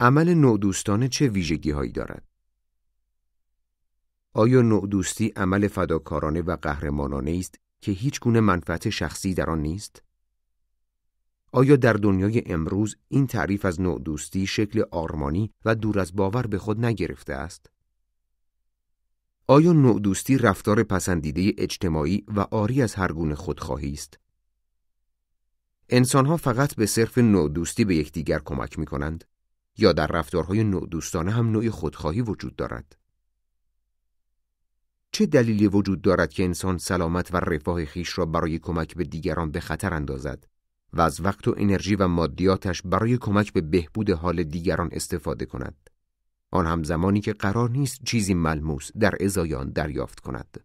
عمل نوع چه ویژگی هایی دارد؟ آیا نوع دوستی عمل فداکارانه و قهرمانانه است که هیچ گونه منفعت شخصی در آن نیست؟ آیا در دنیای امروز این تعریف از نوع دوستی شکل آرمانی و دور از باور به خود نگرفته است؟ آیا نوع دوستی رفتار پسندیده اجتماعی و آری از هر گونه خودخواهی است؟ انسانها فقط به صرف نوع دوستی به یکدیگر کمک می کنند یا در رفتارهای نوع دوستانه هم نوع خودخواهی وجود دارد؟ چه دلیلی وجود دارد که انسان سلامت و رفاه خیش را برای کمک به دیگران به خطر اندازد و از وقت و انرژی و مادیاتش برای کمک به بهبود حال دیگران استفاده کند؟ آن هم زمانی که قرار نیست چیزی ملموس در ازایان دریافت کند.